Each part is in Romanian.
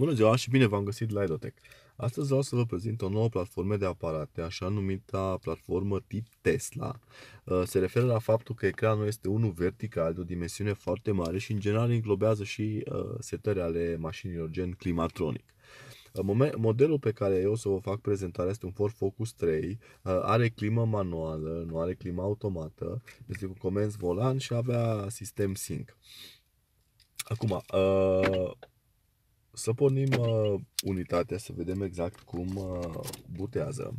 Bună ziua și bine v-am găsit la Edotech. Astăzi vreau să vă prezint o nouă platformă de aparate, așa numită platformă tip Tesla. Uh, se referă la faptul că ecranul este unul vertical, de o dimensiune foarte mare și în general englobează și uh, setări ale mașinilor gen Climatronic. Uh, modelul pe care eu o să vă fac prezentarea este un Ford Focus 3, are climă manuală, nu are climă automată, este cu comenzi volan și avea sistem sync. Acum, să pornim uh, unitatea să vedem exact cum uh, butează.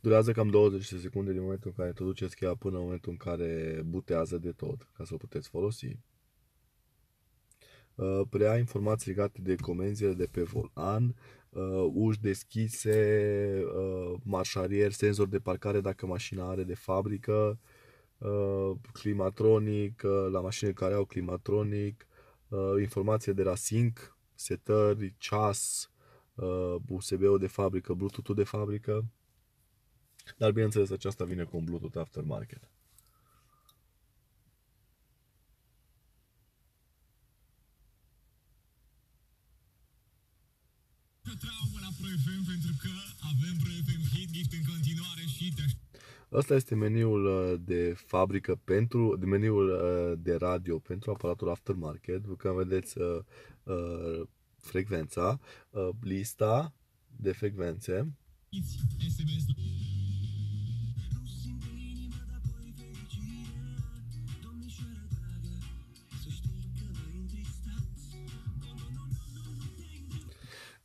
Durează cam 20 de secunde din momentul în care introduceți cheia până în momentul în care butează de tot, ca să o puteți folosi. Uh, prea informații legate de comenzile de pe volan, uh, uși deschise, uh, marșarier, senzor de parcare dacă mașina are de fabrică, uh, climatronic, uh, la mașini care au climatronic, uh, informație de la sync, setări, ceas, uh, USB-ul de fabrică, Bluetooth-ul de fabrică. Dar bineînțeles aceasta vine cu un Bluetooth aftermarket. Asta este meniul uh, de fabrică pentru, de meniul uh, de radio pentru aparatul aftermarket. După că vedeți uh, frecvența, uh, lista de frecvențe.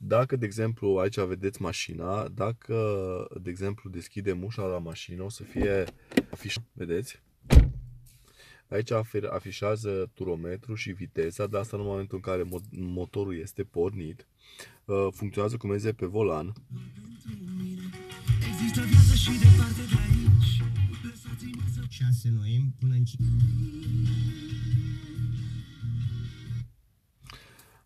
Dacă, de exemplu, aici vedeți mașina, dacă, de exemplu, deschidem ușa la mașină, o să fie afișat, vedeți? Aici afișează turometru și viteza, dar asta în momentul în care motorul este pornit. Uh, funcționează cu meze pe volan. Există viață și departe de aici. 6 noiembrie până în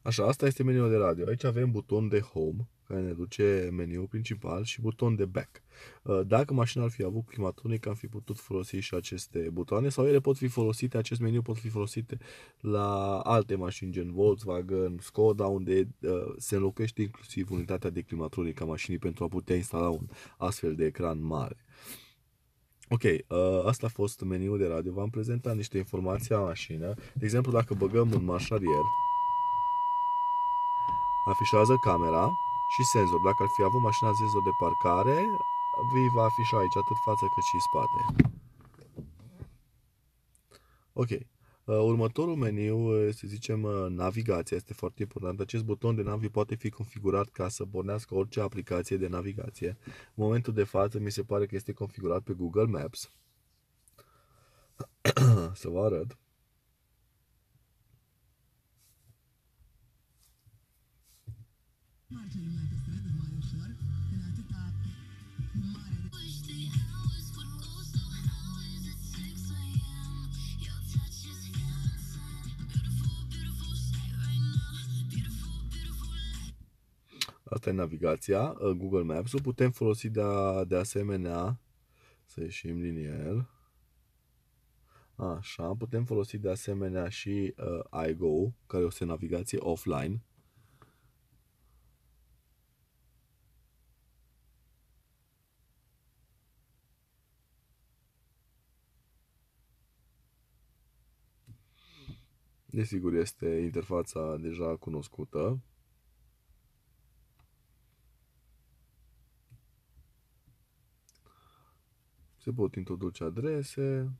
Așa, asta este meniul de radio. Aici avem buton de home, care ne duce meniul principal și buton de back. Uh, dacă mașina ar fi avut climatronic, am fi putut folosi și aceste butoane sau ele pot fi folosite, acest meniu pot fi folosite la alte mașini gen Volkswagen, Skoda, unde uh, se înlocuiește inclusiv unitatea de climatronic a mașinii pentru a putea instala un astfel de ecran mare. Ok, uh, asta a fost meniul de radio. V-am prezentat niște informații la mașină. De exemplu, dacă băgăm un marșarier, afișează camera și senzor. Dacă ar fi avut mașina senzor de parcare, vi va afișa aici atât față cât și spate. Ok. Uh, următorul meniu, uh, să zicem, uh, navigația, este foarte important. Acest buton de navi poate fi configurat ca să pornească orice aplicație de navigație. În momentul de față mi se pare că este configurat pe Google Maps. să vă arăt. Asta e navigația, uh, Google Maps-ul. Putem folosi de, a, de asemenea, să ieșim din el. Așa, putem folosi de asemenea și uh, iGo, care este navigație offline. Desigur, este interfața deja cunoscută. Se pot introduce adrese.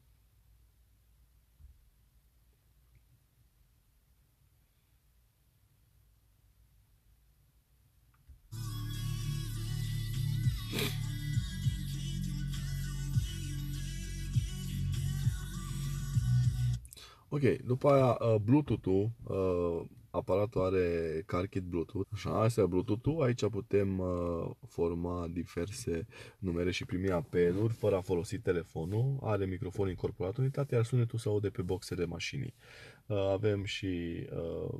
Ok, după aia uh, Bluetooth-ul uh, aparatul are car kit Bluetooth. Așa, asta e Bluetooth-ul. Aici putem uh, forma diverse numere și primi apeluri fără a folosi telefonul. Are microfon incorporat unitate, iar sunetul se aude pe boxele mașinii. Uh, avem și uh,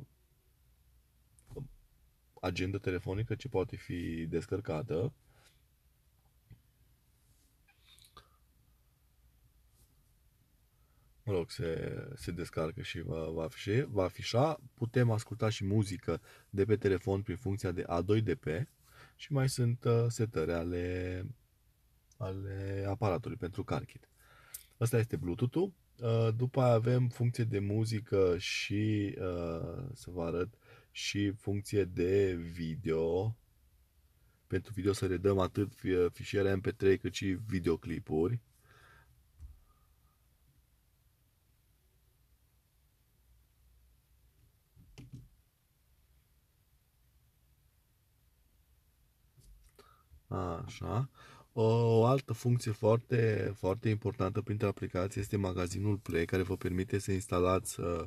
agenda telefonică ce poate fi descărcată. Mă rog, se, se descarcă și va, va, afișa, va afișa. Putem asculta și muzică de pe telefon prin funcția de A2DP și mai sunt uh, setări ale, ale aparatului pentru CarKit. Asta este Bluetooth-ul. Uh, după aia avem funcție de muzică și, uh, să vă arăt, și funcție de video. Pentru video să redăm atât fișiere MP3 cât și videoclipuri. Așa. O altă funcție foarte, foarte importantă printre aplicații este magazinul Play, care vă permite să instalați uh,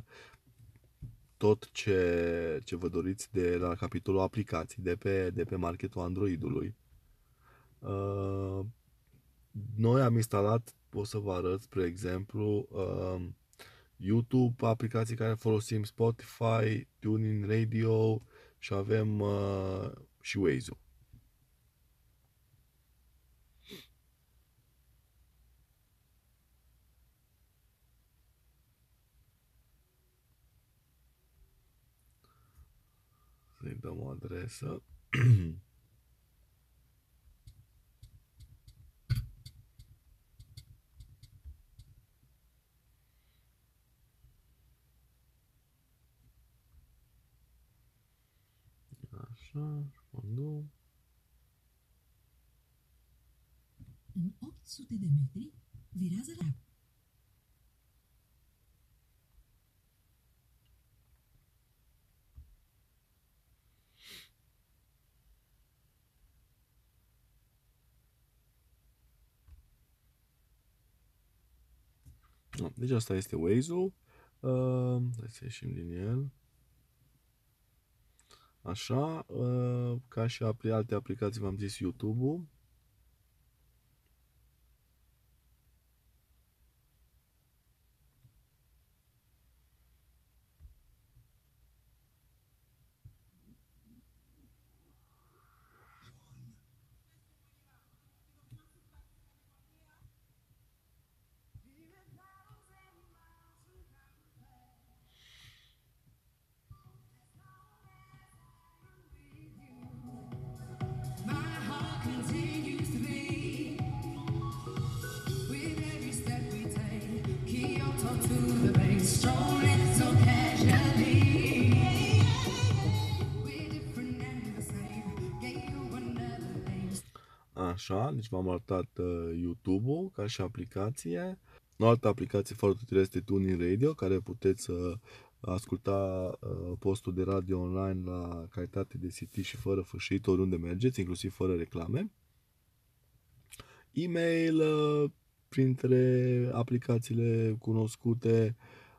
tot ce, ce vă doriți de la capitolul aplicații de pe, de pe marketul Androidului. Uh, noi am instalat, o să vă arăt, spre exemplu, uh, YouTube, aplicații care folosim Spotify, Tuning Radio și avem și Waze-ul. Să-i dăm o adresă. Așa, fondul. În 800 de metri, virează la Deci asta este Waze-ul. Uh, hai să ieșim din el. Așa, uh, ca și alte aplicații v-am zis YouTube-ul. Așa, deci v-am arătat uh, YouTube-ul ca și aplicație. O altă aplicație foarte utilă este Tuning Radio, care puteți să uh, asculta uh, postul de radio online la calitate de city și fără fâșit oriunde mergeți, inclusiv fără reclame. E-mail, uh, printre aplicațiile cunoscute,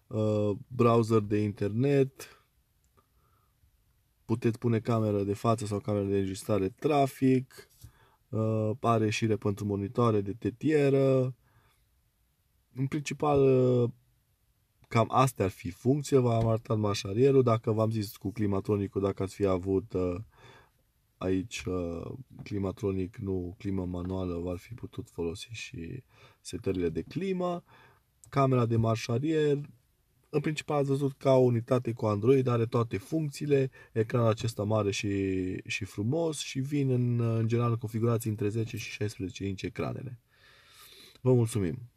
uh, browser de internet, puteți pune cameră de față sau cameră de înregistrare trafic, uh, are ieșire pentru monitoare de tetieră. În principal, uh, cam astea ar fi funcție. V-am arătat mașarierul. Dacă v-am zis cu climatronicul, dacă ați fi avut uh, aici uh, climatronic, nu climă manuală, v-ar fi putut folosi și setările de climă. Camera de marșarier, în principal ați văzut ca o unitate cu Android, are toate funcțiile, ecranul acesta mare și, și frumos și vin în, în general configurații între 10 și 16 inch ecranele. Vă mulțumim!